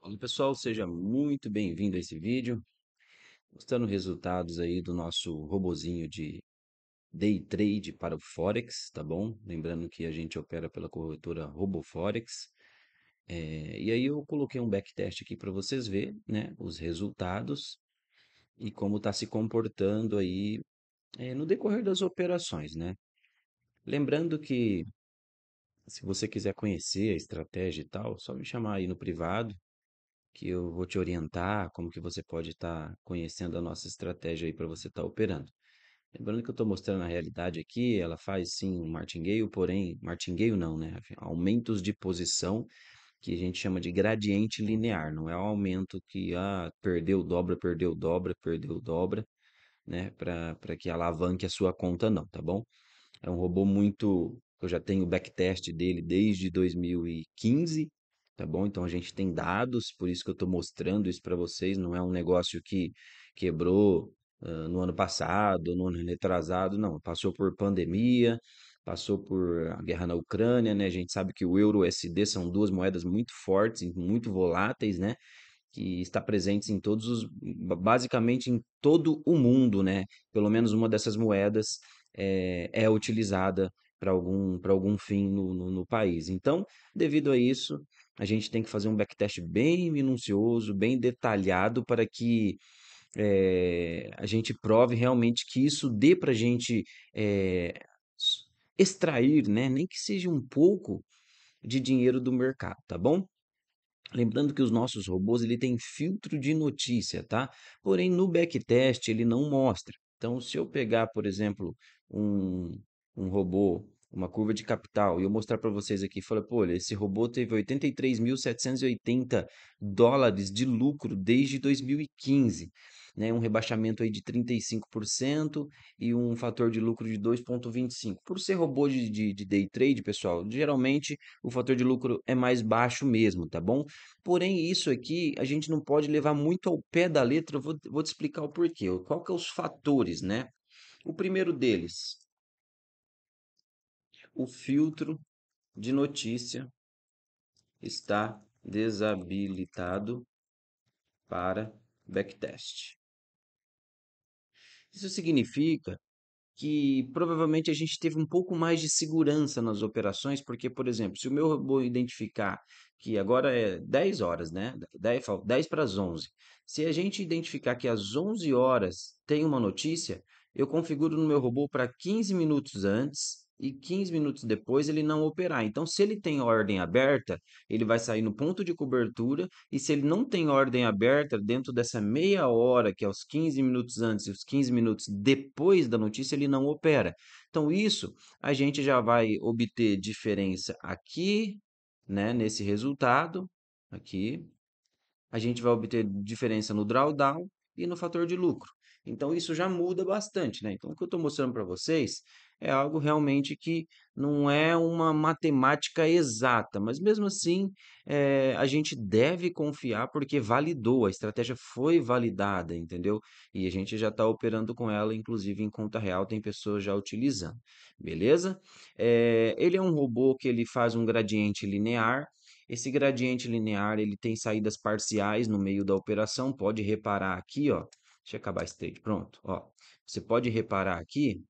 Olá pessoal, seja muito bem-vindo a esse vídeo, mostrando resultados aí do nosso robozinho de day trade para o Forex, tá bom? Lembrando que a gente opera pela corretora RoboForex. É, e aí eu coloquei um backtest aqui para vocês verem, né, os resultados e como está se comportando aí é, no decorrer das operações, né? Lembrando que se você quiser conhecer a estratégia e tal, só me chamar aí no privado, que eu vou te orientar como que você pode estar conhecendo a nossa estratégia aí para você estar operando. Lembrando que eu estou mostrando a realidade aqui, ela faz sim um martingale, porém, martingale não, né? Aumentos de posição que a gente chama de gradiente linear, não é o aumento que ah, perdeu, dobra, perdeu, dobra, perdeu, dobra, né? Para que alavanque a sua conta, não, tá bom? É um robô muito. Eu já tenho o backtest dele desde 2015, tá bom? Então a gente tem dados, por isso que eu estou mostrando isso para vocês. Não é um negócio que quebrou uh, no ano passado, no ano retrasado, não. Passou por pandemia, passou por a guerra na Ucrânia, né? A gente sabe que o euro e o USD são duas moedas muito fortes muito voláteis, né? Que está presentes em todos os, basicamente em todo o mundo, né? Pelo menos uma dessas moedas é, é utilizada para algum, algum fim no, no, no país. Então, devido a isso, a gente tem que fazer um backtest bem minucioso, bem detalhado, para que é, a gente prove realmente que isso dê para a gente é, extrair, né, nem que seja um pouco de dinheiro do mercado, tá bom? Lembrando que os nossos robôs ele tem filtro de notícia, tá? Porém, no backtest ele não mostra. Então, se eu pegar, por exemplo, um, um robô, uma curva de capital, e eu mostrar para vocês aqui, falar, pô, esse robô teve 83.780 dólares de lucro desde 2015 né, um rebaixamento aí de 35% e um fator de lucro de 2,25%. Por ser robô de, de, de, day trade, pessoal, geralmente o fator de lucro é mais baixo mesmo, tá bom? Porém, isso aqui a gente não pode levar muito ao pé da letra, eu vou, vou te explicar o porquê. Qual que é os fatores, né? O primeiro deles, o filtro de notícia está desabilitado para backtest. Isso significa que provavelmente a gente teve um pouco mais de segurança nas operações, porque, por exemplo, se o meu robô identificar que agora é 10 horas, né? 10, 10 para as 11. Se a gente identificar que às 11 horas tem uma notícia, eu configuro no meu robô para 15 minutos antes e 15 minutos depois ele não operar. Então, se ele tem ordem aberta, ele vai sair no ponto de cobertura, e se ele não tem ordem aberta, dentro dessa meia hora, que é os 15 minutos antes e os 15 minutos depois da notícia, ele não opera. Então, isso a gente já vai obter diferença aqui, né, nesse resultado, aqui. A gente vai obter diferença no drawdown e no fator de lucro. Então, isso já muda bastante, né? Então, o que eu estou mostrando para vocês é algo realmente que não é uma matemática exata, mas mesmo assim é, a gente deve confiar porque validou, a estratégia foi validada, entendeu? E a gente já está operando com ela, inclusive em conta real, tem pessoas já utilizando, beleza? É, ele é um robô que ele faz um gradiente linear, esse gradiente linear ele tem saídas parciais no meio da operação, pode reparar aqui, ó, deixa eu acabar esse trade, pronto, ó, você pode reparar aqui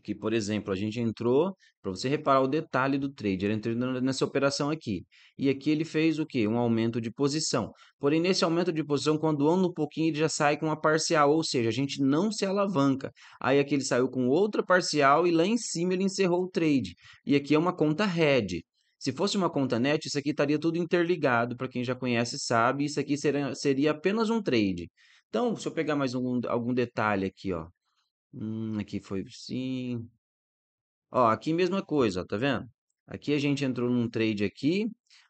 que, por exemplo, a gente entrou, para você reparar o detalhe do trader, ele entrou nessa operação aqui. E aqui ele fez o quê? Um aumento de posição. Porém, nesse aumento de posição, quando anda um pouquinho, ele já sai com uma parcial, ou seja, a gente não se alavanca. Aí aqui ele saiu com outra parcial e lá em cima ele encerrou o trade. E aqui é uma conta red. Se fosse uma conta net, isso aqui estaria tudo interligado, para quem já conhece sabe, isso aqui seria, seria apenas um trade. Então, se eu pegar mais algum, algum detalhe aqui, ó, Hum, aqui foi sim. Ó, aqui mesma coisa, ó, tá vendo? Aqui a gente entrou num trade aqui,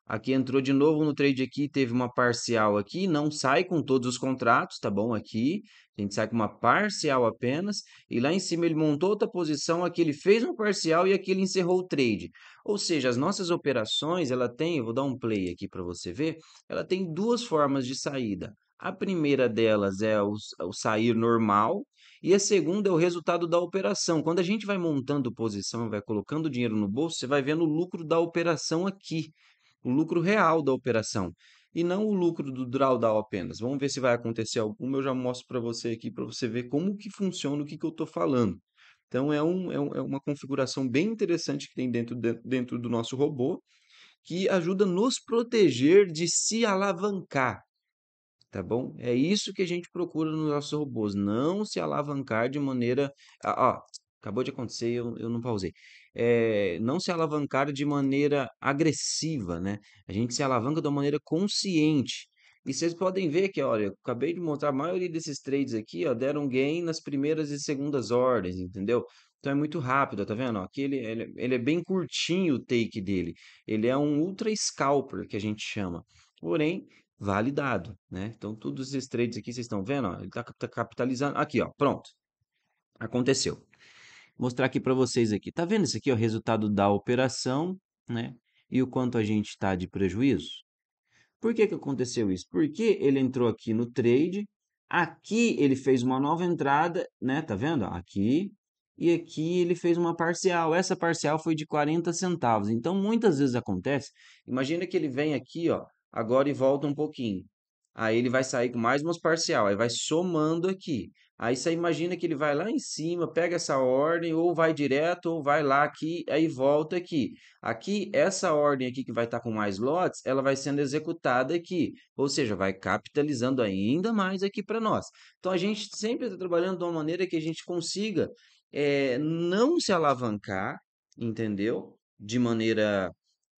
aqui entrou de novo no trade aqui, teve uma parcial aqui, não sai com todos os contratos, tá bom? Aqui, a gente sai com uma parcial apenas, e lá em cima ele montou outra posição, aqui ele fez uma parcial e aqui ele encerrou o trade. Ou seja, as nossas operações, ela tem, eu vou dar um play aqui para você ver, ela tem duas formas de saída. A primeira delas é o, o sair normal, e a segunda é o resultado da operação. Quando a gente vai montando posição, vai colocando dinheiro no bolso, você vai vendo o lucro da operação aqui. o lucro real da operação e não o lucro do drawdown apenas. Vamos ver se vai acontecer alguma, eu já mostro para você aqui para você ver como que funciona o que, que eu estou falando. Então é, um, é, um, é, uma configuração bem interessante que tem dentro, dentro do nosso robô que ajuda a nos proteger de se alavancar tá bom? É isso que a gente procura nos nossos robôs, não se alavancar de maneira. Ah, acabou de acontecer, eu, eu não pausei. É, não se alavancar de maneira agressiva, né? A gente se alavanca de uma maneira consciente. E vocês podem ver que, olha, eu acabei de mostrar, a maioria desses trades aqui, ó, deram gain nas primeiras e segundas ordens, entendeu? Então é muito rápido, tá vendo? Aqui ele, ele, ele é bem curtinho o take dele. Ele é um ultra scalper, que a gente chama. Porém, validado, né? Então, todos esses trades aqui, vocês estão vendo? Ó, ele está tá capitalizando. Aqui, ó, pronto. Aconteceu. Mostrar aqui para vocês aqui. Tá vendo isso aqui, o resultado da operação, né? E o quanto a gente está de prejuízo? Por que que aconteceu isso? Porque ele entrou aqui no trade, aqui ele fez uma nova entrada, né? Tá vendo? Aqui, e aqui ele fez uma parcial. Essa parcial foi de 40 centavos. Então, muitas vezes acontece, imagina que ele vem aqui, ó, agora e volta um pouquinho. Aí ele vai sair com mais umas parcial, aí vai somando aqui. Aí você imagina que ele vai lá em cima, pega essa ordem, ou vai direto, ou vai lá aqui, aí volta aqui. Aqui, essa ordem aqui que vai estar com mais lotes, ela vai sendo executada aqui. Ou seja, vai capitalizando ainda mais aqui para nós. Então, a gente sempre está trabalhando de uma maneira que a gente consiga é, não se alavancar, entendeu? De maneira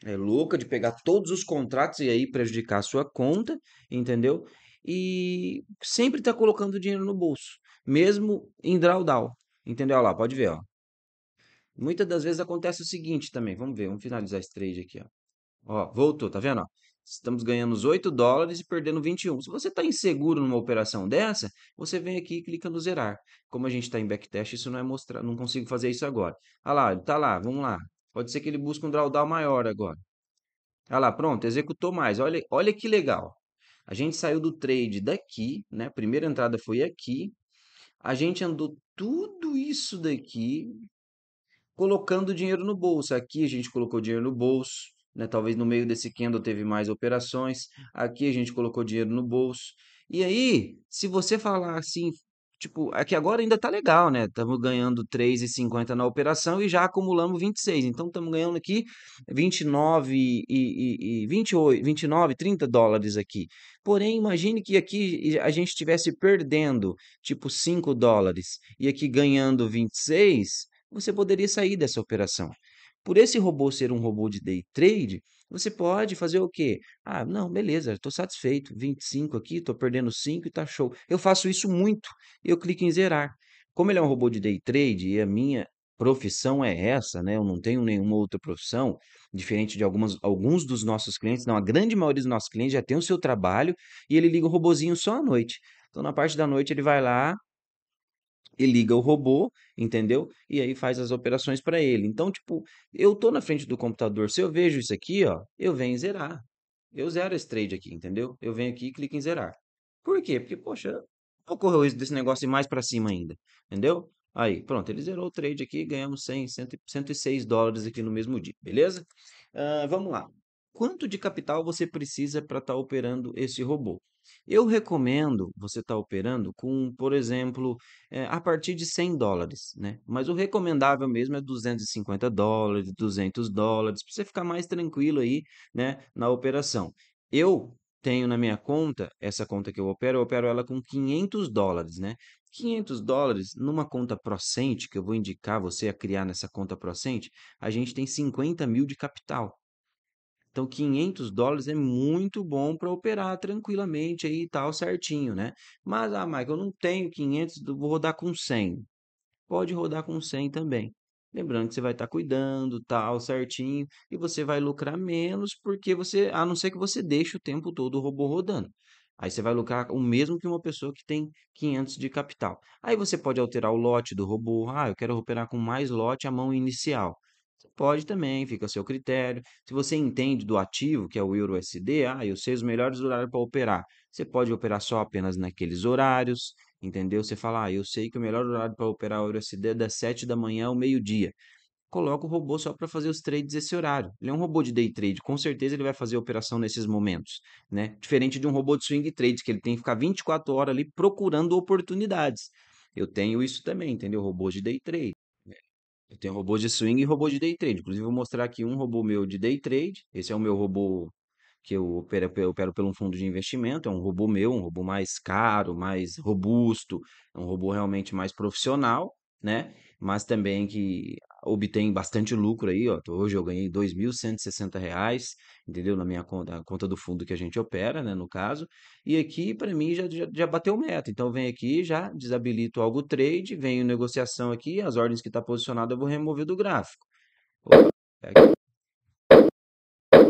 é, louca de pegar todos os contratos e aí prejudicar a sua conta, entendeu? E sempre tá colocando dinheiro no bolso, mesmo em drawdown, entendeu? Olha lá, pode ver, ó. Muitas das vezes acontece o seguinte também, vamos ver, vamos finalizar esse trade aqui, ó. Ó, voltou, tá vendo, ó? Estamos ganhando os 8 dólares e perdendo 21. Se você está inseguro numa operação dessa, você vem aqui e clica no zerar. Como a gente está em backtest, isso não é mostrar, não consigo fazer isso agora. Ah lá, está lá, vamos lá. Pode ser que ele busque um drawdown maior agora. Olha lá, pronto, executou mais. Olha, olha que legal. A gente saiu do trade daqui, né? Primeira entrada foi aqui. A gente andou tudo isso daqui colocando dinheiro no bolso. Aqui a gente colocou dinheiro no bolso, né? Talvez no meio desse candle teve mais operações. Aqui a gente colocou dinheiro no bolso. E aí, se você falar assim, tipo, aqui agora ainda tá legal, né? Estamos ganhando 3,50 na operação e já acumulamos 26. Então estamos ganhando aqui 29 e, e, e 28, 29, 30 dólares aqui. Porém, imagine que aqui a gente estivesse perdendo tipo 5 dólares e aqui ganhando 26, você poderia sair dessa operação. Por esse robô ser um robô de day trade, você pode fazer o quê? Ah, não, beleza, estou satisfeito. 25 aqui, estou perdendo 5 e tá show. Eu faço isso muito. Eu clico em zerar. Como ele é um robô de day trade e a minha profissão é essa, né? Eu não tenho nenhuma outra profissão, diferente de algumas, alguns dos nossos clientes, não, a grande maioria dos nossos clientes já tem o seu trabalho e ele liga o robozinho só à noite. Então, na parte da noite, ele vai lá, e liga o robô, entendeu? E aí faz as operações para ele. Então, tipo, eu tô na frente do computador, se eu vejo isso aqui, ó, eu venho zerar. Eu zero esse trade aqui, entendeu? Eu venho aqui e clico em zerar. Por quê? Porque, poxa, ocorreu isso desse negócio mais para cima ainda, entendeu? Aí, pronto, ele zerou o trade aqui, ganhamos 100, 100 106 dólares aqui no mesmo dia, beleza? Uh, vamos lá. Quanto de capital você precisa para estar tá operando esse robô? Eu recomendo você estar tá operando com, por exemplo, é, a partir de 100 dólares, né? Mas o recomendável mesmo é 250 dólares, 200 dólares, para você ficar mais tranquilo aí, né, na operação. Eu tenho na minha conta, essa conta que eu opero, eu opero ela com 500 dólares, né? 500 dólares numa conta Procent, que eu vou indicar você a criar nessa conta Procent, a gente tem 50 mil de capital. Então, 500 dólares é muito bom para operar tranquilamente aí e tal, certinho, né? Mas, ah, Michael, eu não tenho 500, vou rodar com 100. Pode rodar com 100 também. Lembrando que você vai estar tá cuidando, tal, certinho, e você vai lucrar menos, porque você, a não ser que você deixe o tempo todo o robô rodando. Aí você vai lucrar o mesmo que uma pessoa que tem 500 de capital. Aí você pode alterar o lote do robô. Ah, eu quero operar com mais lote a mão inicial. Pode também, fica a seu critério. Se você entende do ativo, que é o Euro USD, ah, eu sei os melhores horários para operar. Você pode operar só apenas naqueles horários, entendeu? Você fala, ah, eu sei que o melhor horário para operar o Euro USD é das 7 da manhã ao meio-dia. coloca o robô só para fazer os trades esse horário. Ele é um robô de day trade, com certeza ele vai fazer operação nesses momentos, né? Diferente de um robô de swing trade, que ele tem que ficar 24 horas ali procurando oportunidades. Eu tenho isso também, entendeu? Robô de day trade. Eu tenho robôs de swing e robô de day trade. Inclusive, vou mostrar aqui um robô meu de day trade. Esse é o meu robô que eu opero, eu opero pelo fundo de investimento. É um robô meu, um robô mais caro, mais robusto, é um robô realmente mais profissional, né? Mas também que obtém bastante lucro aí, ó. Hoje eu ganhei R$ 2.160, entendeu? Na minha conta, conta do fundo que a gente opera, né, no caso. E aqui, para mim, já, já, já bateu meta. Então, vem aqui, já desabilito algo trade, venho negociação aqui, as ordens que está posicionada eu vou remover do gráfico.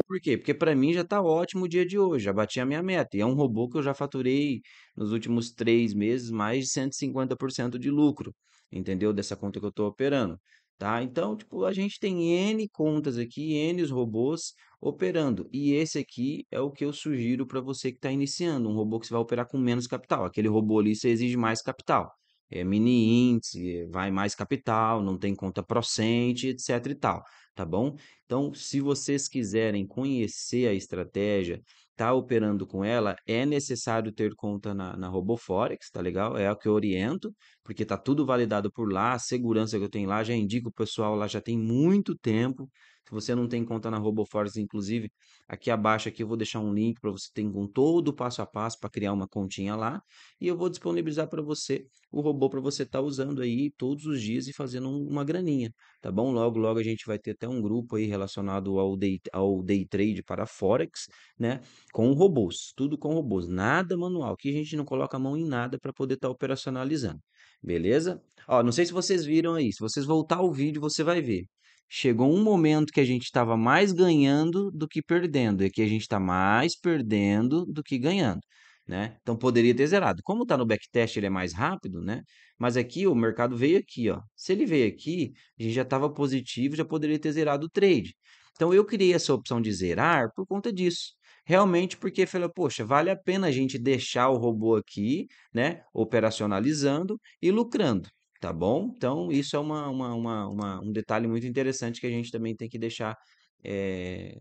Por quê? Porque para mim já está ótimo o dia de hoje, já bati a minha meta. E é um robô que eu já faturei nos últimos três meses mais de 150% de lucro, entendeu? Dessa conta que eu estou operando. Tá? Então, tipo, a gente tem N contas aqui, N robôs operando. E esse aqui é o que eu sugiro para você que está iniciando, um robô que você vai operar com menos capital. Aquele robô ali você exige mais capital. É mini índice, vai mais capital, não tem conta procente, etc e tal, tá bom? Então, se vocês quiserem conhecer a estratégia, tá operando com ela, é necessário ter conta na, na RoboForex, tá legal? É o que eu oriento, porque tá tudo validado por lá, a segurança que eu tenho lá, já indico o pessoal lá já tem muito tempo. Se você não tem conta na RoboForex, inclusive, aqui abaixo aqui eu vou deixar um link para você ter com todo o passo a passo para criar uma continha lá, e eu vou disponibilizar para você o robô para você estar tá usando aí todos os dias e fazendo uma graninha, tá bom? Logo, logo a gente vai ter até um grupo aí relacionado ao day, ao day trade para Forex, né? Com robôs, tudo com robôs, nada manual, que a gente não coloca a mão em nada para poder estar tá operacionalizando, beleza? Ó, não sei se vocês viram aí, se vocês voltar o vídeo, você vai ver. Chegou um momento que a gente estava mais ganhando do que perdendo, e aqui a gente está mais perdendo do que ganhando. Né? Então poderia ter zerado. Como está no backtest, ele é mais rápido, né? Mas aqui o mercado veio aqui, ó. Se ele veio aqui, a gente já estava positivo, já poderia ter zerado o trade. Então eu criei essa opção de zerar por conta disso. Realmente porque falei, poxa, vale a pena a gente deixar o robô aqui, né, operacionalizando e lucrando, tá bom? Então isso é uma, uma, uma, uma um detalhe muito interessante que a gente também tem que deixar é,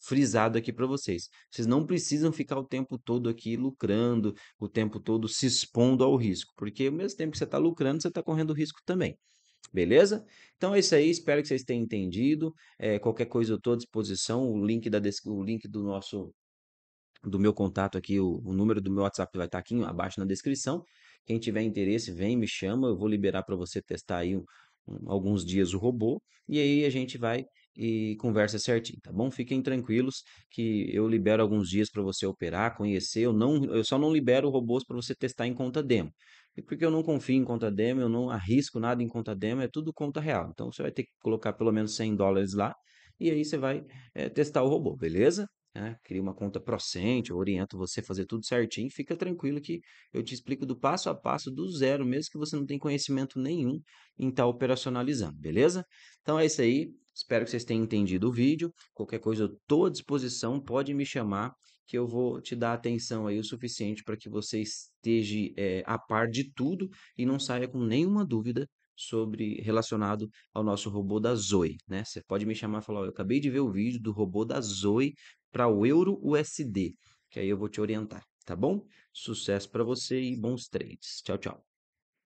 frisado aqui para vocês. Vocês não precisam ficar o tempo todo aqui lucrando, o tempo todo se expondo ao risco, porque ao mesmo tempo que você está lucrando, você está correndo risco também. Beleza? Então é isso aí, espero que vocês tenham entendido. É, qualquer coisa eu estou à disposição. O link, da, o link do nosso do meu contato aqui, o, o número do meu WhatsApp vai estar tá aqui abaixo na descrição. Quem tiver interesse, vem, me chama, eu vou liberar para você testar aí um, alguns dias o robô e aí a gente vai e conversa certinho, tá bom? Fiquem tranquilos que eu libero alguns dias para você operar, conhecer. Eu não, eu só não libero robôs para você testar em conta demo. E porque eu não confio em conta demo, eu não arrisco nada em conta demo, é tudo conta real. Então você vai ter que colocar pelo menos 100 dólares lá e aí você vai é, testar o robô, beleza? É, cria uma conta Procent, eu oriento você a fazer tudo certinho. Fica tranquilo que eu te explico do passo a passo, do zero, mesmo que você não tenha conhecimento nenhum em estar tá operacionalizando, beleza? Então é isso aí. Espero que vocês tenham entendido o vídeo. Qualquer coisa eu estou à disposição, pode me chamar que eu vou te dar atenção aí o suficiente para que você esteja é, a par de tudo e não saia com nenhuma dúvida sobre relacionado ao nosso robô da Zoe, né? Você pode me chamar e falar, eu acabei de ver o vídeo do robô da Zoe para o Euro USD, que aí eu vou te orientar, tá bom? Sucesso para você e bons trades. Tchau, tchau.